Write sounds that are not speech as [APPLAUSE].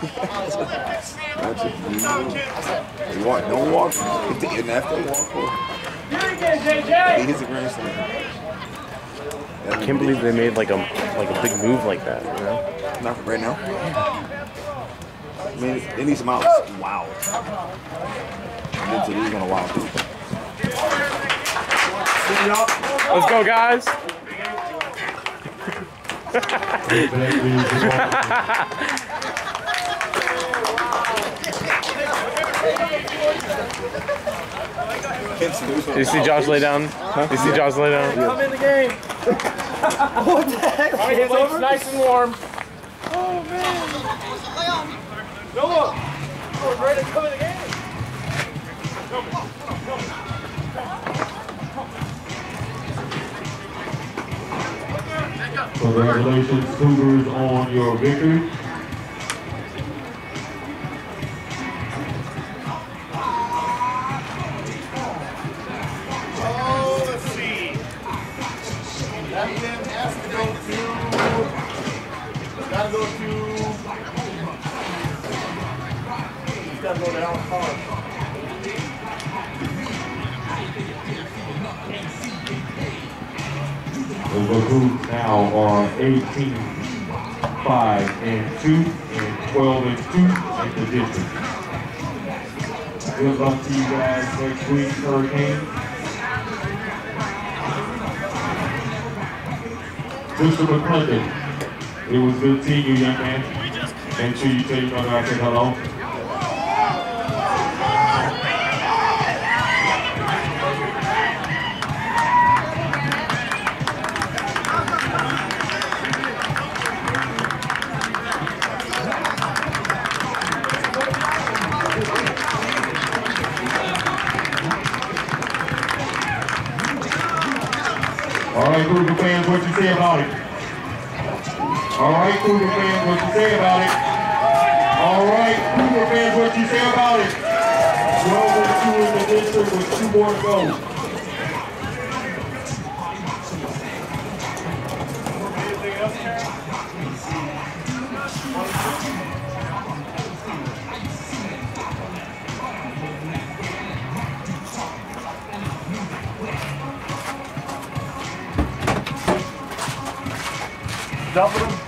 That's a You walk, don't walk. And after walk, he hits the grandstand. I can't believe they made like a like a big move like that. You know? Not right now. I mean, they need some outs. Wow. Mentally, he's gonna wow people. Let's go, guys. [LAUGHS] Did you see Josh lay down? Did you see Josh lay down? Come in the game. [LAUGHS] what the heck? All right, over. nice and warm. Oh man. Noah, we're ready to come in the game. Congratulations, Cougars, on your victory. To Alan Carr. The Recruits now are 18, 5 and 2, and 12 and 2 in the district. Good luck to you guys next week, Hurricane. Mr. McClendon, it was good seeing you, young man. Make sure you tell your mother I said hello. All right, Cougar fans, what you say about it? All right, Cougar fans, what you say about it? All right, Cougar fans, what you say about it? 12 and 2 in the district with two more to go. Anything else, Karen? Dá pra...